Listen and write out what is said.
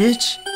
Bitch.